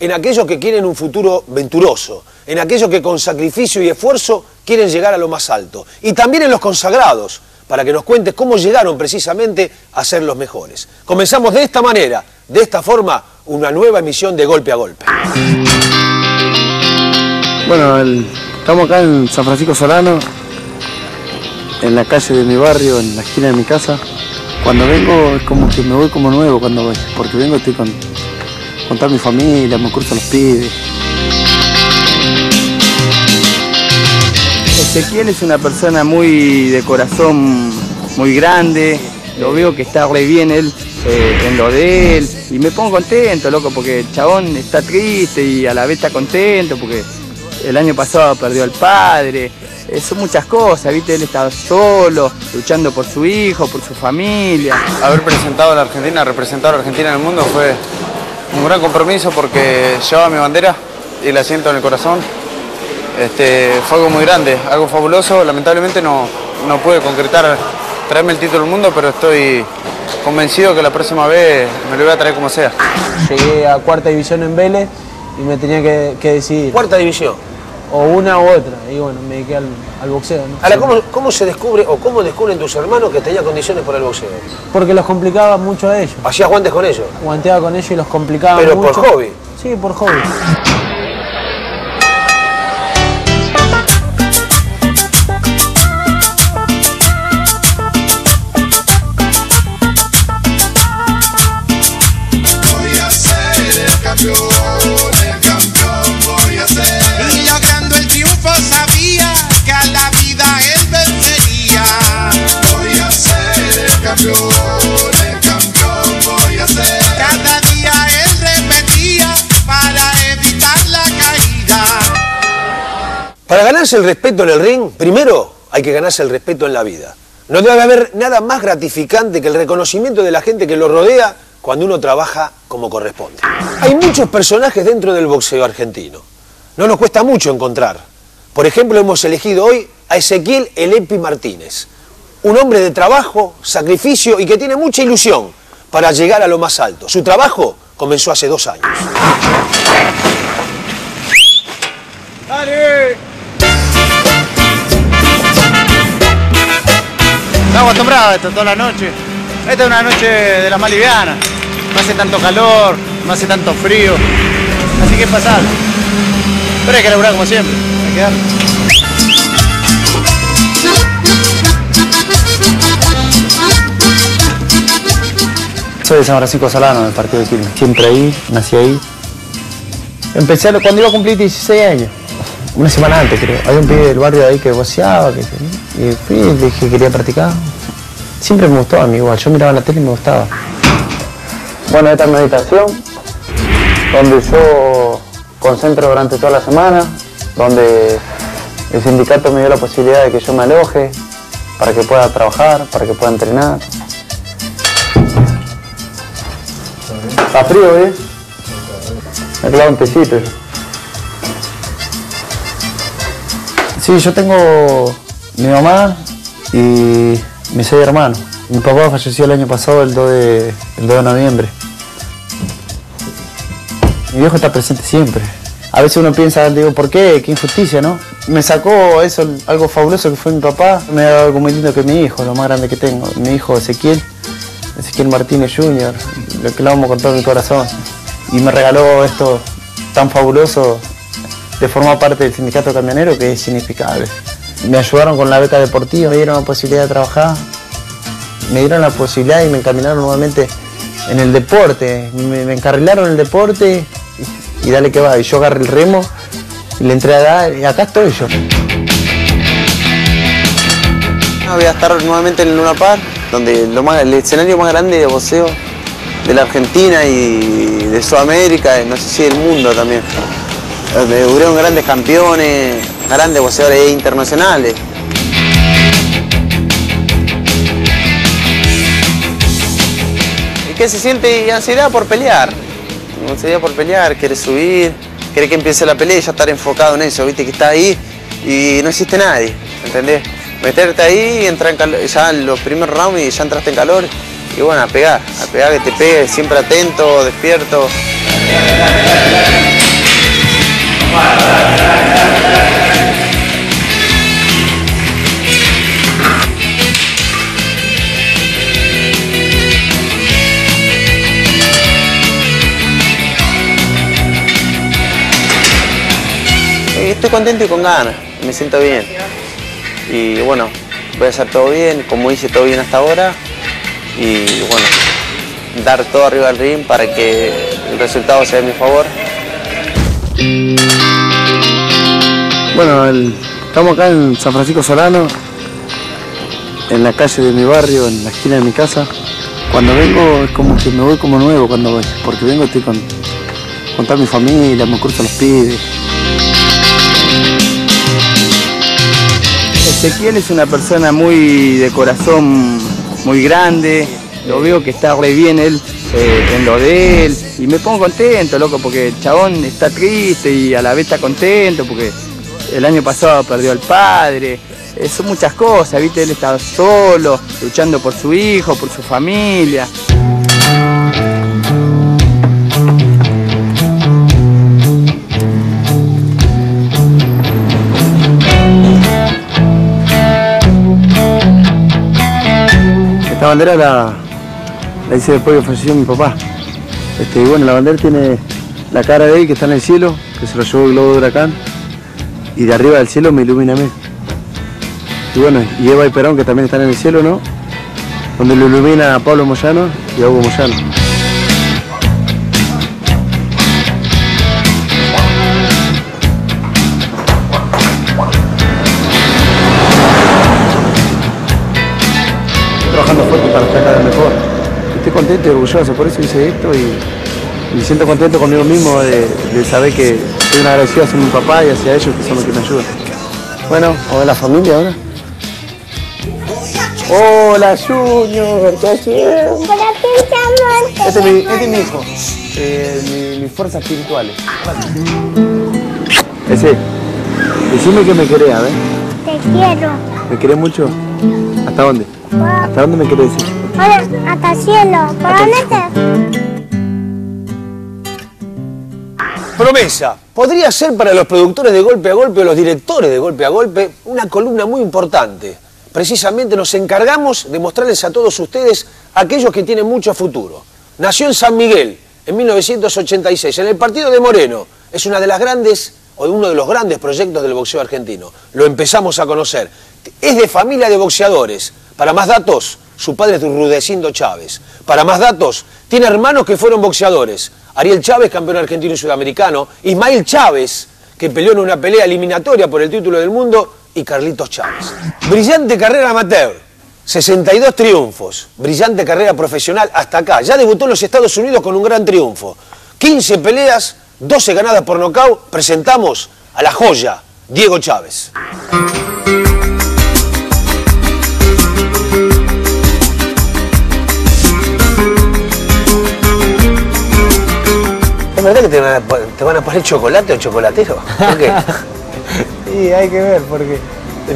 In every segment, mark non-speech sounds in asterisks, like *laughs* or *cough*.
en aquellos que quieren un futuro venturoso, en aquellos que con sacrificio y esfuerzo quieren llegar a lo más alto, y también en los consagrados, para que nos cuentes cómo llegaron precisamente a ser los mejores. Comenzamos de esta manera, de esta forma, una nueva emisión de Golpe a Golpe. Bueno, estamos acá en San Francisco Solano, en la calle de mi barrio, en la esquina de mi casa. Cuando vengo es como que me voy como nuevo cuando voy, porque vengo estoy con, con toda mi familia, me curso los pibes. Ezequiel es una persona muy de corazón muy grande, lo veo que está re bien él eh, en lo de él y me pongo contento, loco, porque el chabón está triste y a la vez está contento porque el año pasado perdió al padre, eh, son muchas cosas, ¿viste? Él estaba solo, luchando por su hijo, por su familia. Haber presentado a la Argentina, representado a la Argentina en el mundo fue un gran compromiso porque llevaba mi bandera y la siento en el corazón. Este, fue algo muy grande, algo fabuloso. Lamentablemente no, no pude concretar traerme el título del mundo, pero estoy convencido que la próxima vez me lo voy a traer como sea. Llegué a cuarta división en Vélez y me tenía que, decidir. Cuarta división. O una u otra. Y bueno, me dediqué al, boxeo. Ahora, ¿cómo, ¿cómo, se descubre o cómo descubren tus hermanos que tenían condiciones por el boxeo? Porque los complicaba mucho a ellos. ¿Hacías guantes con ellos? Guanteaba con ellos y los complicaba ¿Pero mucho. por hobby? Sí, por hobby. El respeto en el ring, primero hay que ganarse el respeto en la vida. No debe haber nada más gratificante que el reconocimiento de la gente que lo rodea cuando uno trabaja como corresponde. Hay muchos personajes dentro del boxeo argentino. No nos cuesta mucho encontrar. Por ejemplo, hemos elegido hoy a Ezequiel Elepi Martínez, un hombre de trabajo, sacrificio y que tiene mucha ilusión para llegar a lo más alto. Su trabajo comenzó hace dos años. ¡Dale! Acostumbrados a esto toda la noche. Esta es una noche de las más livianas. No hace tanto calor, no hace tanto frío. Así que pasar. Pero hay que laburar como siempre. Hay que darle. Soy de San Francisco Salano, del partido de Quilmes. Siempre ahí, nací ahí. Empecé cuando iba a cumplir 16 años. Una semana antes, creo. Había un pibe del barrio de ahí que boceaba, y fui, dije que quería practicar. Siempre me gustaba a mí igual, yo miraba la tele y me gustaba. Bueno, esta meditación, donde yo concentro durante toda la semana, donde el sindicato me dio la posibilidad de que yo me aloje para que pueda trabajar, para que pueda entrenar. Está frío, ¿eh? Me clavo un tecito. Sí, yo tengo mi mamá y mis seis hermanos. Mi papá falleció el año pasado, el 2 de, el 2 de noviembre. Mi viejo está presente siempre. A veces uno piensa, digo, ¿por qué? Qué injusticia, ¿no? Me sacó eso, algo fabuloso que fue mi papá. Me ha dado algo muy lindo que mi hijo, lo más grande que tengo. Mi hijo Ezequiel, Ezequiel Martínez Jr., lo que lo amo con todo mi corazón. Y me regaló esto tan fabuloso de formar parte del sindicato camionero que es inexplicable. Me ayudaron con la beca deportiva, me dieron la posibilidad de trabajar, me dieron la posibilidad y me encaminaron nuevamente en el deporte, me, encarrilaron en el deporte y, dale que va, y yo agarré el remo y le entré a dar y acá estoy yo. Voy a estar nuevamente en Luna Park, donde el escenario más grande de boxeo de la Argentina y de Sudamérica, no sé si del mundo también. Me hubieron grandes campeones, grandes boxeadores internacionales. ¿Y qué se siente? Ansiedad por pelear. Ansiedad por pelear, quiere subir, quiere que empiece la pelea y ya estar enfocado en eso, viste que está ahí y no existe nadie, ¿entendés? Meterte ahí, entrar en calor, ya en los primeros rounds y ya entraste en calor y bueno, a pegar, a pegar que te pegue, siempre atento, despierto. Estoy contento y con ganas, me siento bien. Y bueno, voy a hacer todo bien, como hice todo bien hasta ahora. Y bueno, dar todo arriba del ring para que el resultado sea a mi favor. Bueno, estamos acá en San Francisco Solano, en la calle de mi barrio, en la esquina de mi casa. Cuando vengo es como que me voy como nuevo cuando voy, porque vengo estoy con, con toda mi familia, me curso los pibes. Ezequiel es una persona muy de corazón muy grande, lo veo que está re bien él eh, en lo de él y me pongo contento, loco, porque el chabón está triste y a la vez está contento porque el año pasado perdió al padre, eh, son muchas cosas, ¿viste? Él está solo, luchando por su hijo, por su familia. Esta bandera la, hice después que falleció mi papá. Este, y bueno, la bandera tiene la cara de él que está en el cielo, que se lo llevó el globo de huracán y de arriba del cielo me ilumina a mí. Y bueno, y Eva y Perón que también están en el cielo, ¿no? Donde lo ilumina a Pablo Moyano y a Hugo Moyano. Contento y orgulloso, por eso hice esto y me siento contento conmigo mismo de, de saber que soy un agradecido hacia mi papá y hacia ellos que son los que me ayudan. Bueno, a ver la familia ahora. Hola Junior, ¿qué haces? Este es mi, este es mi hijo, eh, mi- mis fuerzas espirituales. Ese, decime que me querés, a ver. Te quiero. ¿Me querés mucho? ¿Hasta dónde? ¿Hasta dónde me querés decir? Hola, hasta el cielo. ¿Por dónde? Promesa. Podría ser para los productores de golpe a golpe o los directores de golpe a golpe una columna muy importante. Precisamente nos encargamos de mostrarles a todos ustedes aquellos que tienen mucho futuro. Nació en San Miguel en 1986, en el partido de Moreno. Es una de las grandes o de uno de los grandes proyectos del boxeo argentino. Lo empezamos a conocer. Es de familia de boxeadores. Para más datos, su padre es Rudecindo Chávez. Para más datos, tiene hermanos que fueron boxeadores. Ariel Chávez, campeón argentino y sudamericano. Ismael Chávez, que peleó en una pelea eliminatoria por el título del mundo. Y Carlitos Chávez. Brillante carrera amateur. 62 triunfos. Brillante carrera profesional hasta acá. Ya debutó en los Estados Unidos con un gran triunfo. 15 peleas, 12 ganadas por nocaut. Presentamos a la joya, Diego Chávez. Verdad que te van, a, po- te van a poner chocolate o chocolatero? ¿Por qué? *laughs* Y hay que ver, porque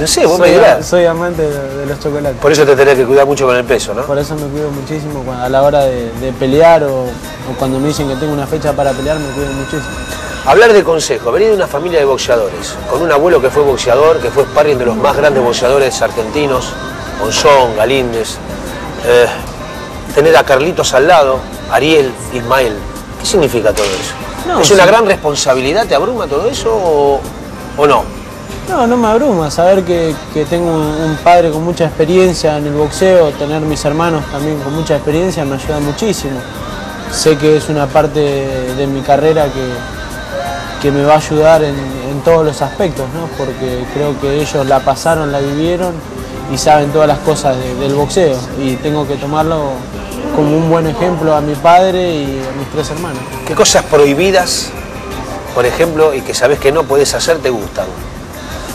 No sé, vos me soy, dirás. soy amante de, de los chocolates. Por eso te tenés que cuidar mucho con el peso, ¿no? Por eso me cuido muchísimo cuando- a la hora de, de pelear o, o cuando me dicen que tengo una fecha para pelear, me cuido muchísimo. Hablar de consejo, venir de una familia de boxeadores, con un abuelo que fue boxeador, que fue sparring de los más grandes boxeadores argentinos, Monzón, Galíndez, eh, tener a Carlitos al lado, Ariel, Ismael. ¿Qué significa todo eso? No, ¿Es sí. una gran responsabilidad? ¿Te abruma todo eso o, o no? No, no me abruma saber que, que tengo un, un padre con mucha experiencia en el boxeo, tener mis hermanos también con mucha experiencia me ayuda muchísimo. Sé que es una parte de, de mi carrera que, que me va a ayudar en, en todos los aspectos, ¿no? porque creo que ellos la pasaron, la vivieron y saben todas las cosas de- del boxeo y tengo que tomarlo como un buen ejemplo a mi padre y a mis tres hermanos. ¿Qué cosas prohibidas, por ejemplo, y que sabes que no puedes hacer, te gustan?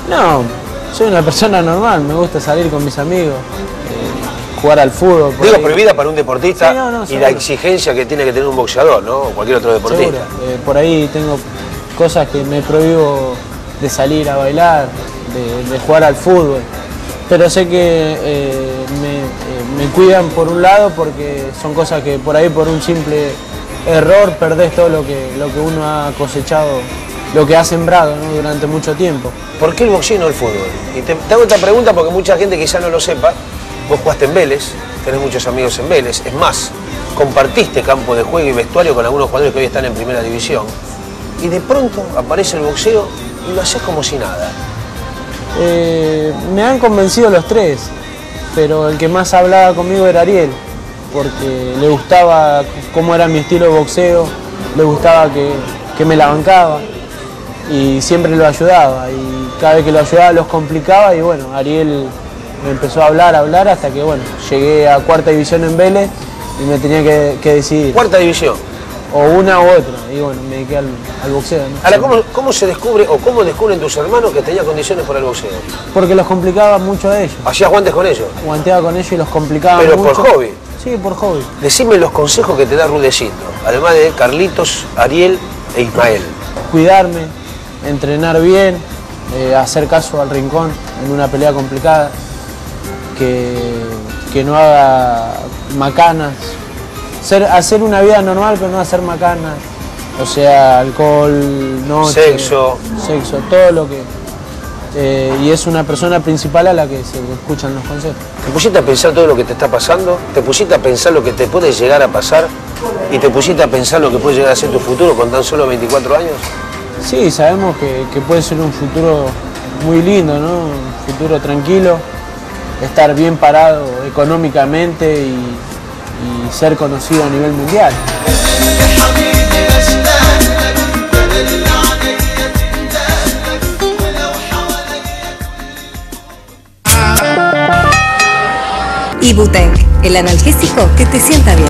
No, soy una persona normal, me gusta salir con mis amigos, eh, jugar al fútbol. Digo, ahí. prohibida para un deportista Sí, no, no, y la exigencia que tiene que tener un boxeador, ¿no? O cualquier otro deportista. Eh, por ahí tengo cosas que me prohíbo de salir a bailar, de, de jugar al fútbol. Pero sé que eh, me, cuidan por un lado porque son cosas que por ahí por un simple error perdés todo lo que, lo que uno ha cosechado, lo que ha sembrado ¿no? durante mucho tiempo. ¿Por qué el boxeo y no el fútbol? Y te, te hago esta pregunta porque mucha gente quizá no lo sepa. Vos jugaste en Vélez, tenés muchos amigos en Vélez. Es más, compartiste campo de juego y vestuario con algunos jugadores que hoy están en primera división. Y de pronto aparece el boxeo y lo haces como si nada. Eh, me han convencido los tres, pero el que más hablaba conmigo era Ariel, porque le gustaba cómo era mi estilo de boxeo, le gustaba que, que me la bancaba y siempre lo ayudaba y cada vez que lo ayudaba los complicaba y bueno, Ariel me empezó a hablar, a hablar hasta que bueno, llegué a cuarta división en Vélez y me tenía que, que decidir, Cuarta división. O una u otra, y bueno, me dediqué al, al boxeo. ¿no? Ahora, ¿cómo, ¿cómo se descubre o cómo descubren tus hermanos que tenían condiciones para el boxeo? Porque los complicaba mucho a ellos, ¿Hacías guantes con ellos? guanteaba con ellos y los complicaba Pero por mucho. hobby. Sí, por hobby. Decime los consejos que te da Rudecito, además de Carlitos, Ariel e Ismael. cuidarme, entrenar bien, eh, hacer caso al rincón en una pelea complicada, que, que no haga macanas, ser, hacer una vida normal pero no hacer macanas, o sea, alcohol, noche, Sexo. sexo, todo lo que... eh, y es una persona principal a la que se escuchan los consejos. ¿Te pusiste a pensar todo lo que te está pasando? ¿Te pusiste a pensar lo que te puede llegar a pasar? ¿Y te pusiste a pensar lo que puede llegar a ser tu futuro con tan solo 24 años? Sí, sabemos que, que puede ser un futuro muy lindo, ¿no? Un futuro tranquilo, estar bien parado económicamente y, y ser conocido a nivel mundial. Ibutec, el analgésico que te sienta bien.